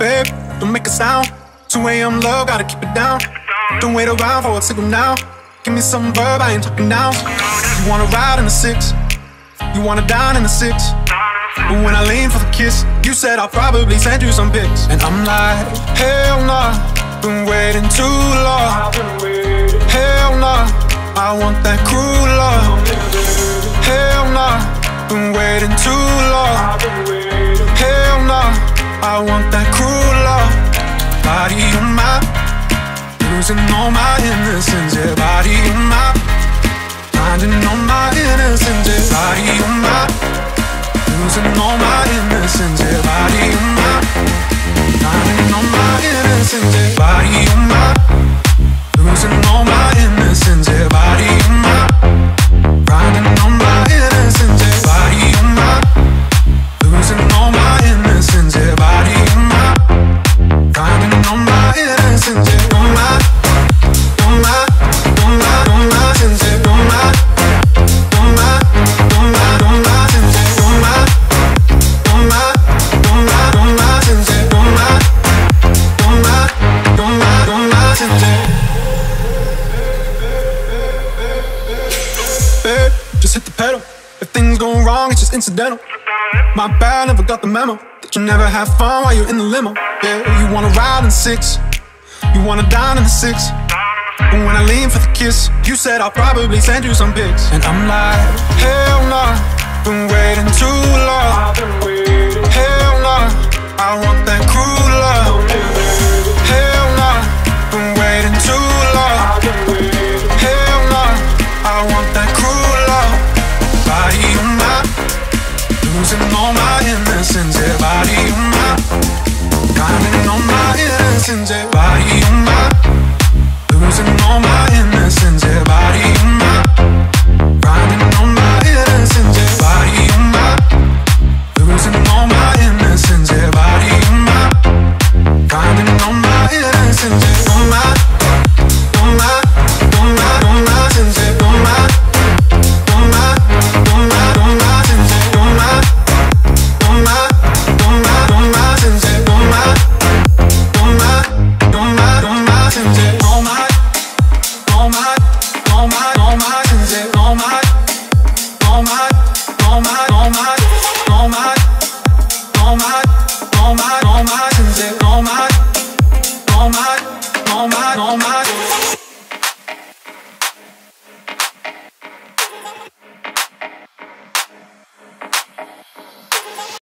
a sound. 2 a.m. love, gotta keep it down. Don't wait around for a signal now. Give me some verb, I ain't talking now. You wanna ride in the six, you wanna dine in the six. But when I lean for the kiss, you said I'll probably send you some pics. And I'm like, hell nah, been waiting too long. Hell nah, I want that cruel love. Hell nah, been waiting too long. Losing all my innocence. Yeah, body on my, finding all my innocence. Yeah, body on my, losing all my innocence. Yeah, body on my, finding all my innocence. Yeah, body on my, just hit the pedal. If things go wrong, it's just incidental. My bad, never got the memo that you never have fun while you're in the limo. Yeah, you wanna ride in six, you wanna dine in the six. But when I lean for the kiss, you said I'll probably send you some pics. And I'm like, hell nah, been waiting too long. All my innocence, body on my Finding all my innocence, body on my